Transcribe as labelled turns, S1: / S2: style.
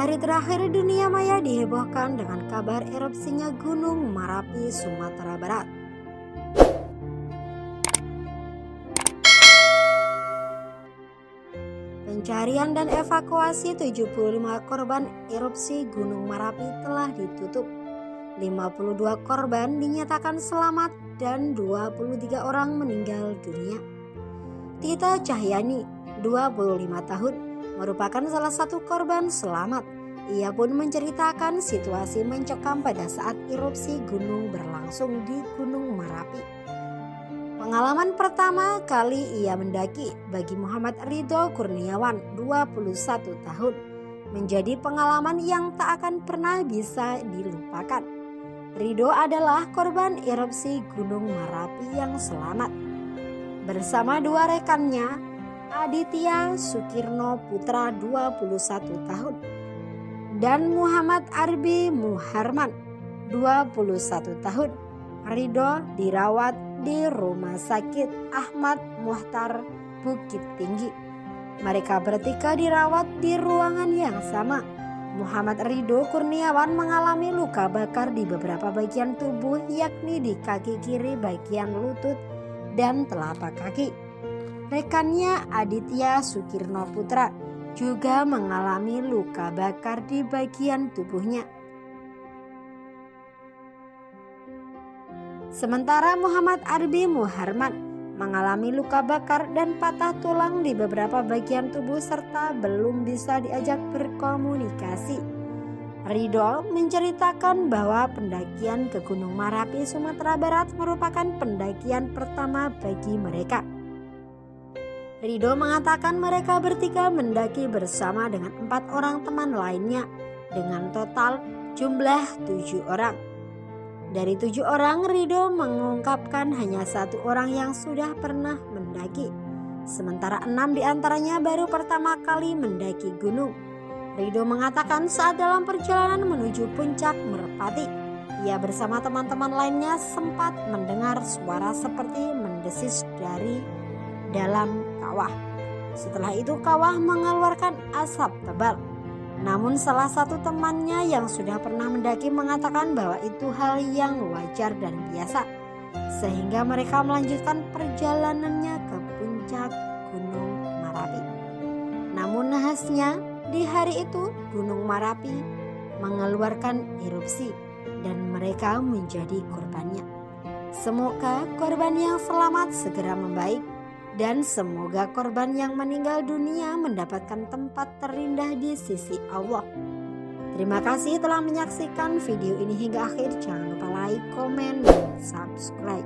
S1: Hari terakhir dunia maya dihebohkan dengan kabar erupsinya Gunung Marapi, Sumatera Barat. Pencarian dan evakuasi 75 korban erupsi Gunung Marapi telah ditutup. 52 korban dinyatakan selamat dan 23 orang meninggal dunia. Tita Cahyani, 25 tahun, merupakan salah satu korban selamat. Ia pun menceritakan situasi mencekam pada saat erupsi gunung berlangsung di Gunung Marapi. Pengalaman pertama kali ia mendaki bagi Muhammad Ridho Kurniawan 21 tahun menjadi pengalaman yang tak akan pernah bisa dilupakan. Ridho adalah korban erupsi Gunung Marapi yang selamat. Bersama dua rekannya, Aditya Sukirno Putra 21 tahun dan Muhammad Arbi Muharman 21 tahun. Ridho dirawat di Rumah Sakit Ahmad Muhtar Bukit Tinggi. Mereka bertiga dirawat di ruangan yang sama. Muhammad Ridho Kurniawan mengalami luka bakar di beberapa bagian tubuh yakni di kaki kiri bagian lutut dan telapak kaki. Rekannya Aditya Sukirno Putra juga mengalami luka bakar di bagian tubuhnya. Sementara Muhammad Arbi Muharman mengalami luka bakar dan patah tulang di beberapa bagian tubuh serta belum bisa diajak berkomunikasi. Ridho menceritakan bahwa pendakian ke Gunung Marapi Sumatera Barat merupakan pendakian pertama bagi mereka. Ridho mengatakan mereka bertiga mendaki bersama dengan empat orang teman lainnya dengan total jumlah tujuh orang. Dari tujuh orang, Rido mengungkapkan hanya satu orang yang sudah pernah mendaki. Sementara enam di antaranya baru pertama kali mendaki gunung. Rido mengatakan saat dalam perjalanan menuju puncak Merpati, ia bersama teman-teman lainnya sempat mendengar suara seperti mendesis dari dalam kawah. Setelah itu kawah mengeluarkan asap tebal. Namun salah satu temannya yang sudah pernah mendaki mengatakan bahwa itu hal yang wajar dan biasa. Sehingga mereka melanjutkan perjalanannya ke puncak Gunung Marapi. Namun nahasnya di hari itu Gunung Marapi mengeluarkan erupsi dan mereka menjadi korbannya. Semoga korban yang selamat segera membaik dan semoga korban yang meninggal dunia mendapatkan tempat terindah di sisi Allah. Terima kasih telah menyaksikan video ini hingga akhir. Jangan lupa like, komen, dan subscribe.